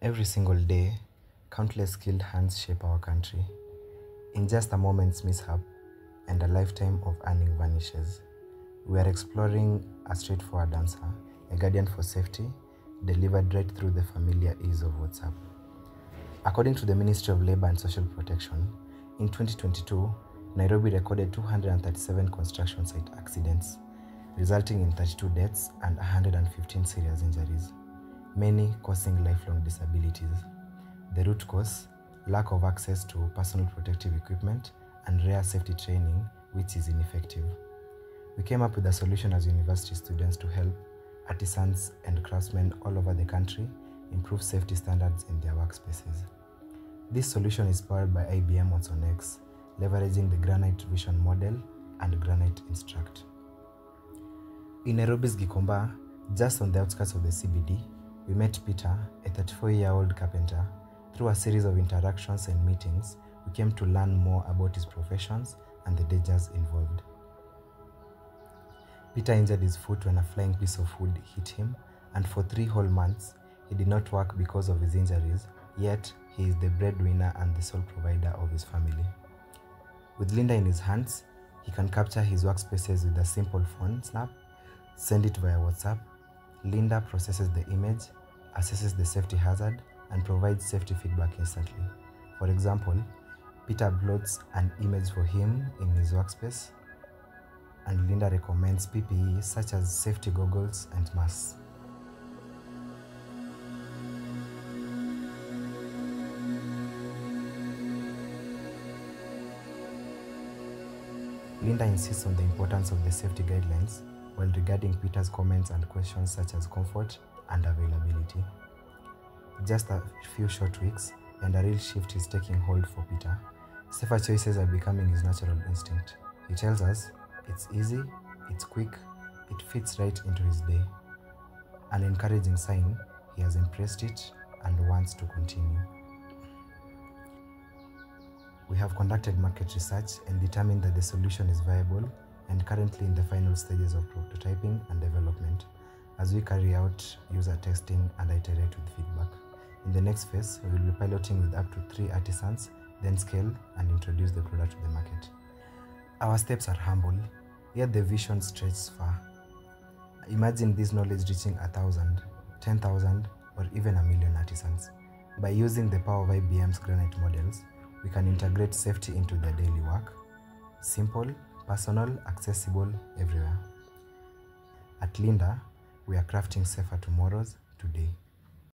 Every single day, countless skilled hands shape our country. In just a moment's mishap and a lifetime of earning vanishes, we are exploring a straightforward answer, a guardian for safety, delivered right through the familiar ease of WhatsApp. According to the Ministry of Labour and Social Protection, in 2022, Nairobi recorded 237 construction site accidents, resulting in 32 deaths and 115 serious injuries, many causing lifelong disabilities. The root cause lack of access to personal protective equipment and rare safety training, which is ineffective. We came up with a solution as university students to help artisans and craftsmen all over the country improve safety standards in their workspaces. This solution is powered by IBM Watson X, leveraging the Granite Vision model and Granite Instruct. In Nairobi's Gikomba, just on the outskirts of the CBD, we met Peter, a 34 year old carpenter. Through a series of interactions and meetings, we came to learn more about his professions and the dangers involved. Peter injured his foot when a flying piece of wood hit him, and for three whole months, he did not work because of his injuries, yet, he is the breadwinner and the sole provider of his family. With Linda in his hands, he can capture his workspaces with a simple phone snap, send it via WhatsApp. Linda processes the image, assesses the safety hazard, and provides safety feedback instantly. For example, Peter uploads an image for him in his workspace, and Linda recommends PPE such as safety goggles and masks. Linda insists on the importance of the safety guidelines while regarding Peter's comments and questions such as comfort and availability. Just a few short weeks, and a real shift is taking hold for Peter. Safer choices are becoming his natural instinct. He tells us it's easy, it's quick, it fits right into his day. An encouraging sign he has embraced it and wants to continue. We have conducted market research and determined that the solution is viable and currently in the final stages of prototyping and development as we carry out user testing and iterate with feedback. In the next phase, we will be piloting with up to three artisans, then scale and introduce the product to the market. Our steps are humble, yet the vision stretches far. Imagine this knowledge reaching a thousand, ten thousand, or even a million artisans. By using the power of IBM's Granite models, we can integrate safety into their daily work. Simple, personal, accessible everywhere. At Linda, we are crafting safer tomorrows today.